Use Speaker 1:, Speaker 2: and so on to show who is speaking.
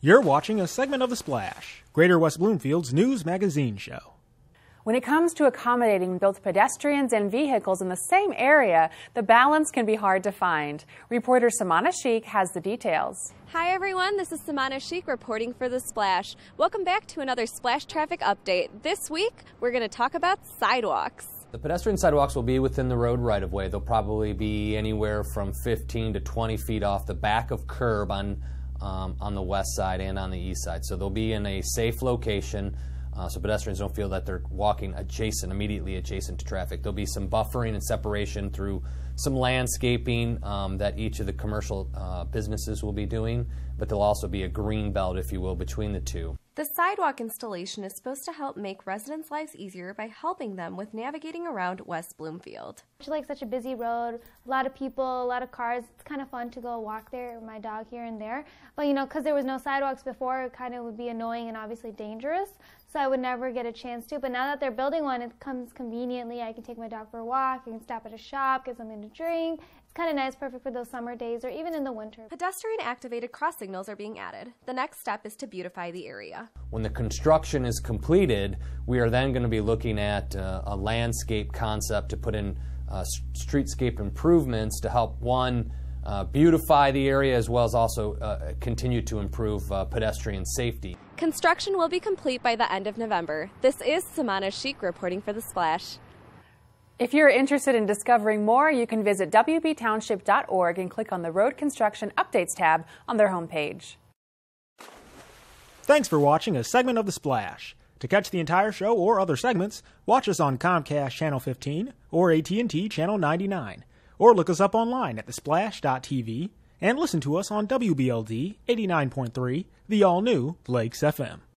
Speaker 1: You're watching a segment of The Splash, Greater West Bloomfield's news magazine show.
Speaker 2: When it comes to accommodating both pedestrians and vehicles in the same area, the balance can be hard to find. Reporter Samana Sheikh has the details.
Speaker 3: Hi everyone, this is Samana Sheikh reporting for The Splash. Welcome back to another Splash Traffic Update. This week, we're going to talk about sidewalks.
Speaker 4: The pedestrian sidewalks will be within the road right of way. They'll probably be anywhere from 15 to 20 feet off the back of curb on, um, on the west side and on the east side. So they'll be in a safe location uh, so pedestrians don't feel that they're walking adjacent, immediately adjacent to traffic. There'll be some buffering and separation through some landscaping um, that each of the commercial uh, businesses will be doing, but there'll also be a green belt, if you will, between the two.
Speaker 3: The sidewalk installation is supposed to help make residents' lives easier by helping them with navigating around West Bloomfield.
Speaker 5: It's like such a busy road, a lot of people, a lot of cars. It's kind of fun to go walk there, with my dog here and there. But you know, because there was no sidewalks before, it kind of would be annoying and obviously dangerous. So I would never get a chance to. But now that they're building one, it comes conveniently. I can take my dog for a walk, I can stop at a shop, get something to drink. It's kind of nice, perfect for those summer days or even in the winter.
Speaker 3: Pedestrian activated cross signals are being added. The next step is to beautify the area.
Speaker 4: When the construction is completed, we are then going to be looking at uh, a landscape concept to put in uh, streetscape improvements to help one uh, beautify the area as well as also uh, continue to improve uh, pedestrian safety.
Speaker 3: Construction will be complete by the end of November. This is Samana Sheikh reporting for The Splash.
Speaker 2: If you're interested in discovering more, you can visit wbtownship.org and click on the Road Construction Updates tab on their homepage.
Speaker 1: Thanks for watching a segment of The Splash. To catch the entire show or other segments, watch us on Comcast Channel 15 or AT&T Channel 99, or look us up online at thesplash.tv and listen to us on WBLD 89.3, the all-new Lakes FM.